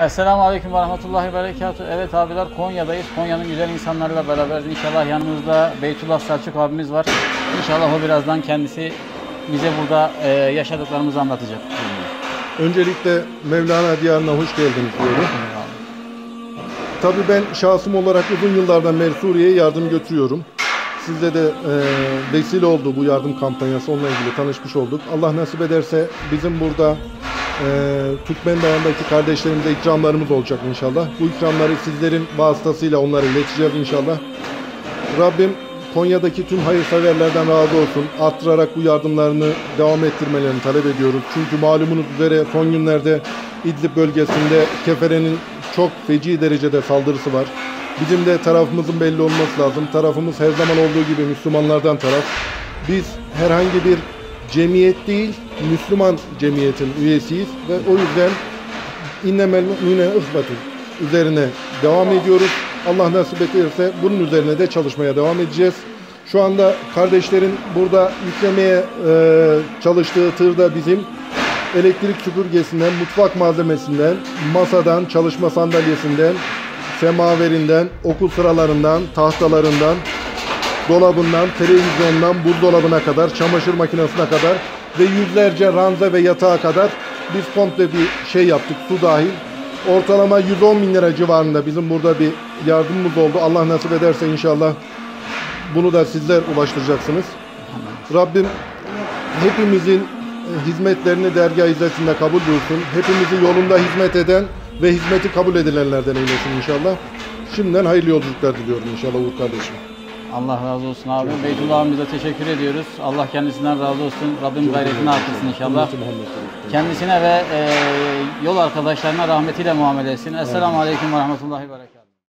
Esselamu Aleyküm ve Rahmetullahi Berekatuhu. Evet abiler Konya'dayız. Konya'nın güzel insanlarıyla beraberiz. İnşallah yanımızda Beytullah Selçuk abimiz var. İnşallah o birazdan kendisi bize burada e, yaşadıklarımızı anlatacak. Öncelikle Mevlana Diyarı'na hoş geldiniz diyorum. Tabii ben şahsım olarak uzun yıllardan beri yardım götürüyorum. Sizde de e, vesile oldu bu yardım kampanyası. Onunla ilgili tanışmış olduk. Allah nasip ederse bizim burada Türkmen Dağı'ndaki kardeşlerimize ikramlarımız olacak inşallah. Bu ikramları sizlerin vasıtasıyla onlara ileteceğiz inşallah. Rabbim Konya'daki tüm hayırseverlerden razı olsun. Arttırarak bu yardımlarını devam ettirmelerini talep ediyoruz. Çünkü malumunuz üzere son günlerde İdlib bölgesinde Kefere'nin çok feci derecede saldırısı var. Bizim de tarafımızın belli olması lazım. Tarafımız her zaman olduğu gibi Müslümanlardan taraf. Biz herhangi bir cemiyet değil, Müslüman cemiyetin üyesiyiz ve o yüzden innemel mü'mine ıhbatun üzerine devam ediyoruz. Allah nasip ederse bunun üzerine de çalışmaya devam edeceğiz. Şu anda kardeşlerin burada yüklemeye e, çalıştığı tırda bizim elektrik süpürgesinden, mutfak malzemesinden, masadan, çalışma sandalyesinden, semaverinden, okul sıralarından, tahtalarından, dolabından, televizyondan, buzdolabına kadar, çamaşır makinesine kadar ve yüzlerce ranza ve yatağa kadar biz komple bir şey yaptık, su dahil. Ortalama 110 bin lira civarında bizim burada bir yardımımız oldu. Allah nasip ederse inşallah bunu da sizler ulaştıracaksınız. Rabbim hepimizin e, hizmetlerini dergah izzetinde kabul buyursun. Hepimizi yolunda hizmet eden ve hizmeti kabul edilenlerden eylesin inşallah. Şimdiden hayırlı yolculuklar diliyorum inşallah Uğur kardeşim. Allah razı olsun abi. Beytullah abimize teşekkür ediyoruz. Allah kendisinden razı olsun. Rabbim gayretini artırsın inşallah. Kendisine ve e, yol arkadaşlarına rahmetiyle muamele etsin. Esselamu Aleyküm ve Rahmetullahi ve Berekatuhu.